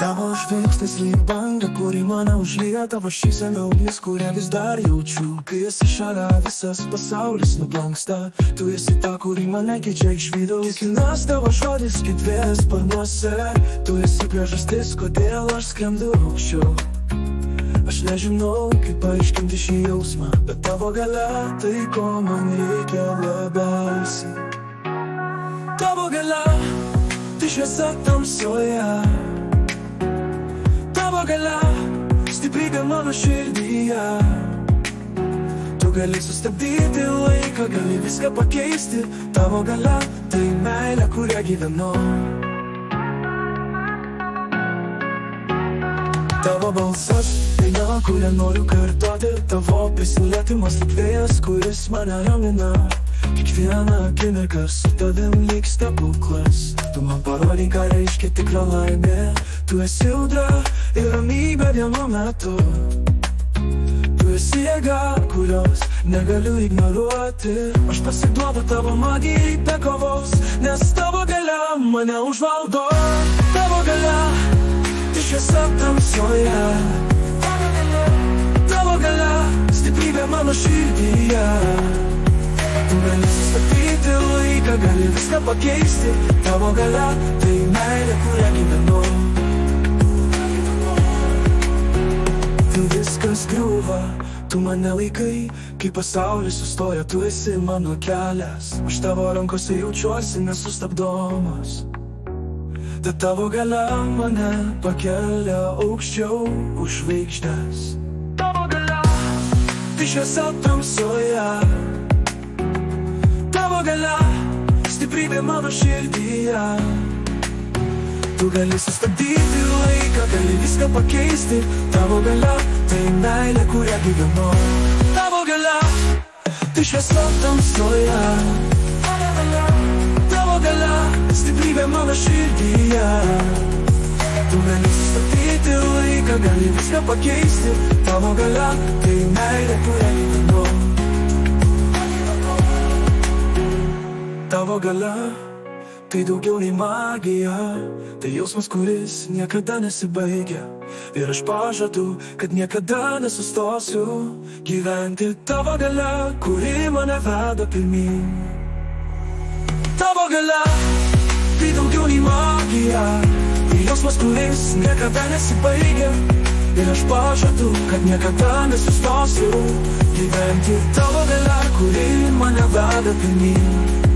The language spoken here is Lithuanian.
Tavo žvilgsnis lyg banga, kuri mane užlyja Tavo šypsena ugnis, kurią vis dar jaučiu. Kai esi šalia, visas pasaulis nublanksta. Tu esi ta, kuri mane keičia iš vidaus. Kiekvienas tavo žodis, kaip vėjas sparnuose. Tu esi priežastis, kodėl aš skrendu aukščiau. Aš nežinau, kaip paaiškinti šį jausmą Bet tavo gale tai, ko man reikia labiausiai. Tavo gale, tai šviesa tamsoje Tavo gale, stiprybė mano širdyje Tu gali sustabdyti laiką, gali viską pakeisti Tavo gale, tai meilė, kurią gyvenu Tavo balsas, daina, kurią noriu kartoti Tavo prisilietimas vėjas, kuris mane ramina Kiekvieną akimirką su tavim lyg stebuklas. Tu man parodai, ką reiškia tikra laimė. Tu esi audra ir ramybė vienu metu. Tu esi jėga, kurios negaliu ignoruoti. Aš pasiduodu tavo magijai be kovos Nes tavo galia mane užvaldo. Tavo galia šviesa tamsoje Tavo galia stiprybė mano širdyje gali sustabdyti laiką, gali viską pakeisti. Tavo galia tai meilė, kurią gyvenu Tu viskas griūva, tu mane laikai Kai pasaulis sustoja, tu esi mano kelias. Aš tavo rankose jaučiuosi nesustabdomas. Tad tavo galia mane pakelia aukščiau už žvaigždės Tavo galia, tai šviesa tamsoje Tavo galia, stiprybė mano širdyje Tu gali sustabdyti laiką, gali viską pakeisti Tavo galia, tai meilė, kurią gyvenu Tavo galia, tai šviesa tamsoje Tavo galia, stiprybė mano širdyje Tu gali sustabdyti laiką, gali viską pakeisti Tavo galia, tai meilė, kurią gyvenu Tavo galia Tai daugiau nei magija, tai jausmas, kuris niekada nesibaigia. Ir aš pažadu, kad niekada nesustosiu gyventi tavo gale, kuri mane veda pirmin. Tavo gale, tai daugiau nei magija, tai jausmas, kuris niekada nesibaigia. Ir aš pažadu, kad niekada nesustosiu gyventi tavo gale, kuri mane veda pirmin.